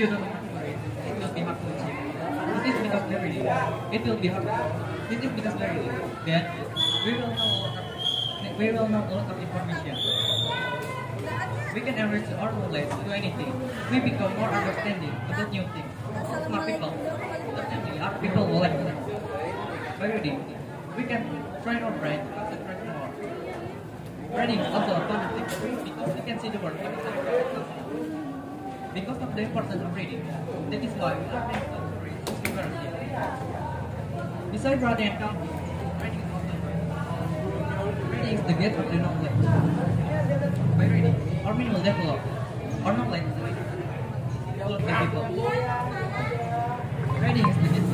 you don't want to it will be hard to because it will be because then we will know of, we will know a lot of information. We can enrich our knowledge to anything. We become more understanding about new things. Smart people, definitely, our people will like that. By we can train our brain to concentrate more. Reading also a positive because we can see the world Because of the importance of reading, that is why we are to read numeracy. Besides writing and counting, reading is. Reading is the gate of the knowledge. By reading, our mind will develop. Our knowledge will people. Reading is the gate